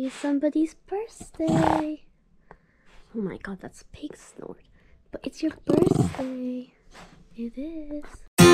It's somebody's birthday. Oh my god, that's pig snort. But it's your birthday. It is.